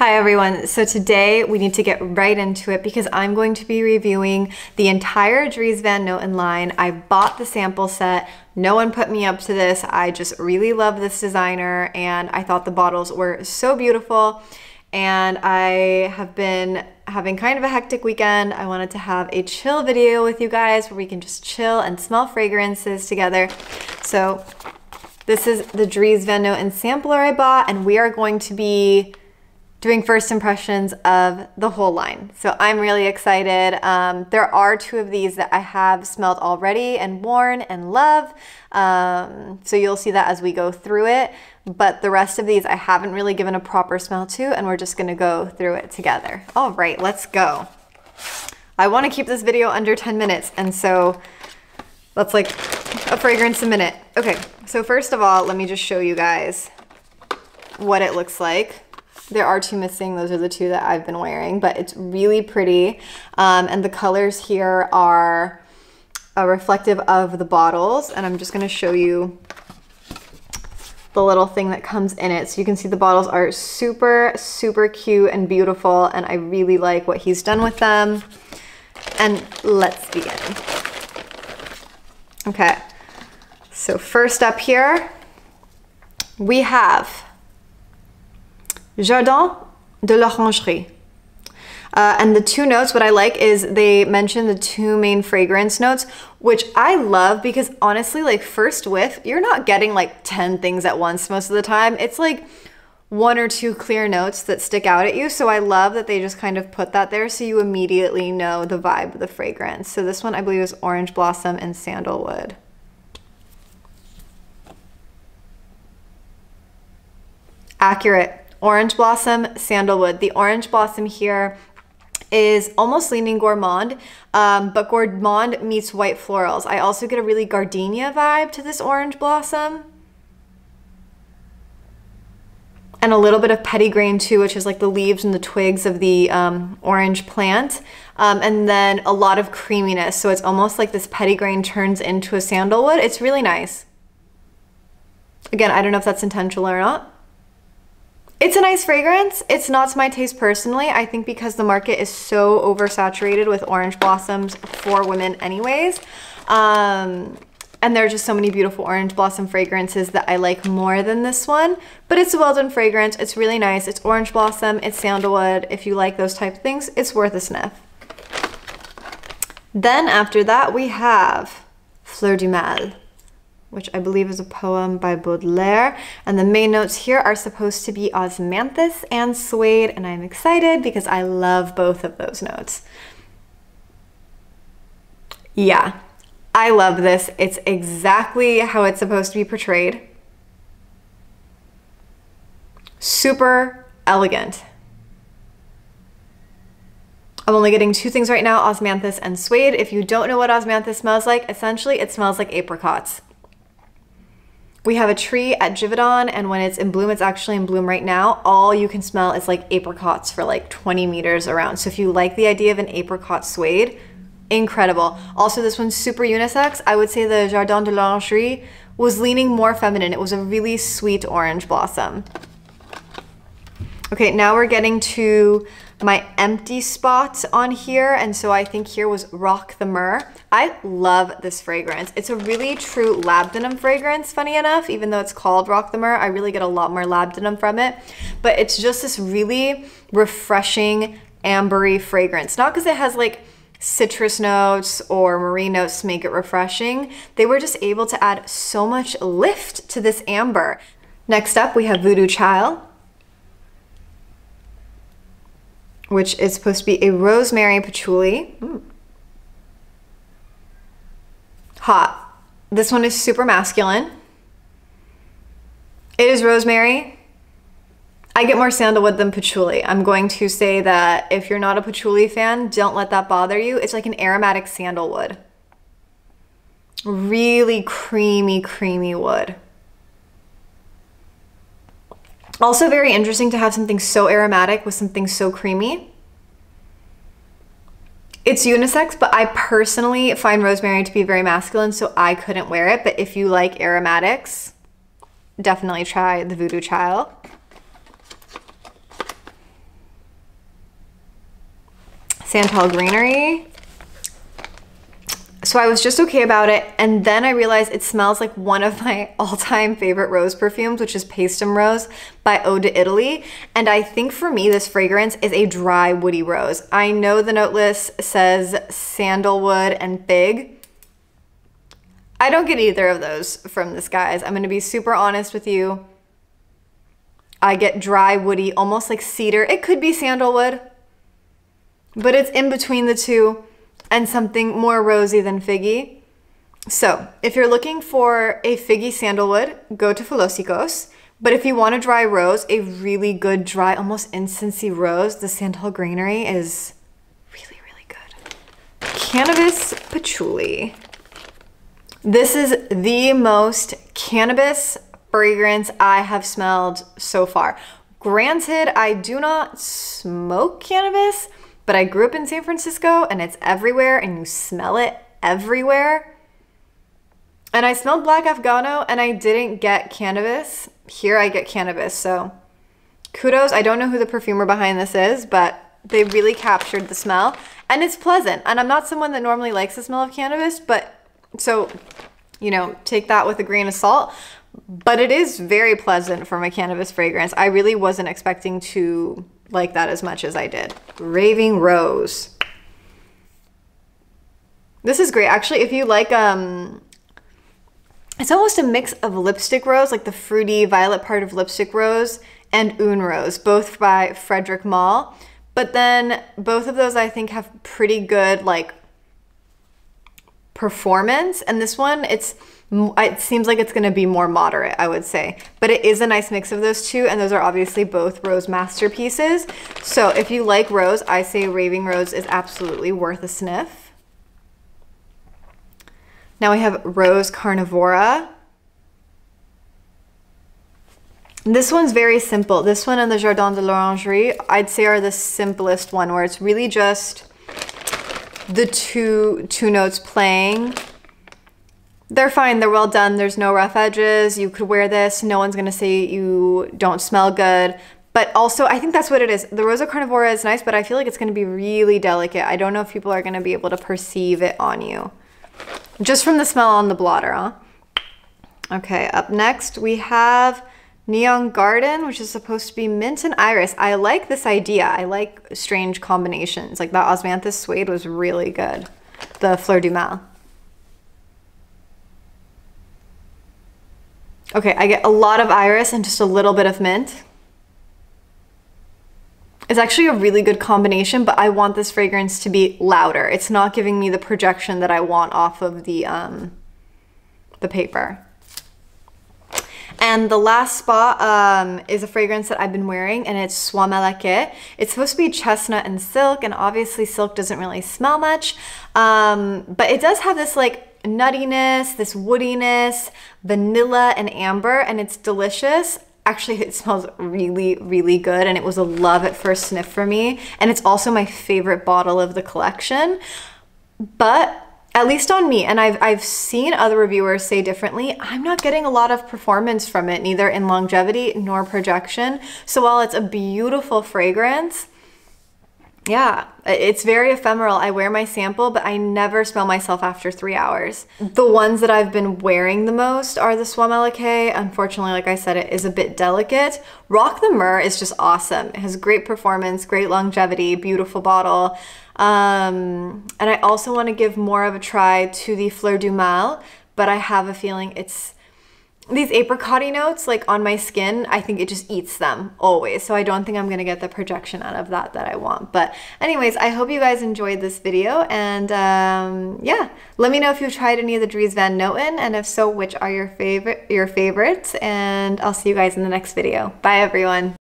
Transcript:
Hi everyone. So today we need to get right into it because I'm going to be reviewing the entire Dries Van Noten line. I bought the sample set. No one put me up to this. I just really love this designer and I thought the bottles were so beautiful. And I have been having kind of a hectic weekend. I wanted to have a chill video with you guys where we can just chill and smell fragrances together. So this is the Dries Van Noten sampler I bought and we are going to be doing first impressions of the whole line. So I'm really excited. Um, there are two of these that I have smelled already and worn and love. Um, so you'll see that as we go through it. But the rest of these I haven't really given a proper smell to and we're just gonna go through it together. All right, let's go. I wanna keep this video under 10 minutes and so that's like a fragrance a minute. Okay, so first of all, let me just show you guys what it looks like. There are two missing. Those are the two that I've been wearing, but it's really pretty. Um, and the colors here are uh, reflective of the bottles. And I'm just going to show you the little thing that comes in it. So you can see the bottles are super, super cute and beautiful. And I really like what he's done with them. And let's begin. Okay. So first up here, we have Jardin de l'Orangerie. Uh, and the two notes, what I like is they mention the two main fragrance notes, which I love because honestly, like first whiff, you're not getting like 10 things at once most of the time. It's like one or two clear notes that stick out at you. So I love that they just kind of put that there so you immediately know the vibe of the fragrance. So this one I believe is Orange Blossom and Sandalwood. Accurate orange blossom, sandalwood. The orange blossom here is almost leaning gourmand, um, but gourmand meets white florals. I also get a really gardenia vibe to this orange blossom. And a little bit of petitgrain too, which is like the leaves and the twigs of the um, orange plant. Um, and then a lot of creaminess. So it's almost like this petitgrain turns into a sandalwood. It's really nice. Again, I don't know if that's intentional or not. It's a nice fragrance. It's not to my taste personally. I think because the market is so oversaturated with orange blossoms for women anyways. Um, and there are just so many beautiful orange blossom fragrances that I like more than this one. But it's a well done fragrance. It's really nice. It's orange blossom. It's sandalwood. If you like those type of things, it's worth a sniff. Then after that, we have Fleur du Mal which I believe is a poem by Baudelaire. And the main notes here are supposed to be osmanthus and suede, and I'm excited because I love both of those notes. Yeah, I love this. It's exactly how it's supposed to be portrayed. Super elegant. I'm only getting two things right now, osmanthus and suede. If you don't know what osmanthus smells like, essentially it smells like apricots. We have a tree at Givaudan, and when it's in bloom, it's actually in bloom right now. All you can smell is like apricots for like 20 meters around. So if you like the idea of an apricot suede, incredible. Also, this one's super unisex. I would say the Jardin de l'Orangerie was leaning more feminine. It was a really sweet orange blossom. Okay, now we're getting to my empty spots on here. And so I think here was Rock the Myrrh. I love this fragrance. It's a really true labdanum fragrance, funny enough, even though it's called Rock the Myrrh, I really get a lot more labdanum from it. But it's just this really refreshing ambery fragrance. Not because it has like citrus notes or marine notes to make it refreshing. They were just able to add so much lift to this amber. Next up, we have Voodoo Chile. Which is supposed to be a rosemary patchouli. Mm. Hot. This one is super masculine. It is rosemary. I get more sandalwood than patchouli. I'm going to say that if you're not a patchouli fan, don't let that bother you. It's like an aromatic sandalwood. Really creamy, creamy wood. Also very interesting to have something so aromatic with something so creamy. It's unisex, but I personally find rosemary to be very masculine, so I couldn't wear it. But if you like aromatics, definitely try the Voodoo Chile. Santal Greenery. So I was just okay about it. And then I realized it smells like one of my all-time favorite rose perfumes, which is Paestum Rose by Eau d'Italie. And I think for me, this fragrance is a dry woody rose. I know the note list says sandalwood and fig. I don't get either of those from this, guys. I'm gonna be super honest with you. I get dry, woody, almost like cedar. It could be sandalwood, but it's in between the two and something more rosy than figgy. So if you're looking for a figgy sandalwood, go to Philosykos. But if you want a dry rose, a really good dry, almost instancey rose, the Santal Greenery is really, really good. Cannabis Patchouli. This is the most cannabis fragrance I have smelled so far. Granted, I do not smoke cannabis, but I grew up in San Francisco and it's everywhere and you smell it everywhere. And I smelled black Afgano and I didn't get cannabis. Here I get cannabis, so kudos. I don't know who the perfumer behind this is, but they really captured the smell and it's pleasant. And I'm not someone that normally likes the smell of cannabis, but so, you know, take that with a grain of salt but it is very pleasant for my cannabis fragrance. I really wasn't expecting to like that as much as I did. Raving Rose. This is great. Actually, if you like, um, it's almost a mix of lipstick rose, like the fruity violet part of lipstick rose and Une Rose, both by Frederic Malle. But then both of those I think have pretty good like performance. And this one, it's it seems like it's going to be more moderate, I would say. But it is a nice mix of those two, and those are obviously both Rose masterpieces. So if you like Rose, I say Raving Rose is absolutely worth a sniff. Now we have Rosa Carnivora. This one's very simple. This one and the Jardin de l'Orangerie, I'd say are the simplest one where it's really just the two, two notes playing they're fine. They're well done. There's no rough edges. You could wear this. No one's to say you don't smell good. But also, I think that's what it is. The Rosa Carnivora is nice, but I feel like it's to be really delicate. I don't know if people are to be able to perceive it on you. Just from the smell on the blotter, huh? Okay, up next we have Neon Garden, which is supposed to be mint and iris. I like this idea. I like strange combinations. Like that osmanthus suede was really good. The Fleur du Mal. Okay, I get a lot of iris and just a little bit of mint. It's actually a really good combination, but I want this fragrance to be louder. It's not giving me the projection that I want off of the, um, the paper. And the last spot um, is a fragrance that I've been wearing and it's Soie Malaquais. It's supposed to be chestnut and silk and obviously silk doesn't really smell much. Um, but it does have this like nuttiness, this woodiness, vanilla and amber, and it's delicious. Actually, it smells really, really good, and it was a love at first sniff for me. And it's also my favorite bottle of the collection. But at least on me, and I've, I've seen other reviewers say differently, I'm not getting a lot of performance from it, neither in longevity nor projection. So while it's a beautiful fragrance, yeah, it's very ephemeral. I wear my sample, but I never smell myself after three hours. The ones that I've been wearing the most are the Soie Malaquais. Unfortunately, like I said, it is a bit delicate. Rock the Myrrh is just awesome. It has great performance, great longevity, beautiful bottle. Um, and I also want to give more of a try to the Fleur du Mal, but I have a feeling it's these apricotty notes like on my skin i think it just eats them always. So i don't think i'm gonna get the projection out of that that i want. But anyways i hope you guys enjoyed this video and um, yeah. Let me know if you've tried any of the Dries Van Noten and if so which are your favorite your favorites? And i'll see you guys in the next video. Bye everyone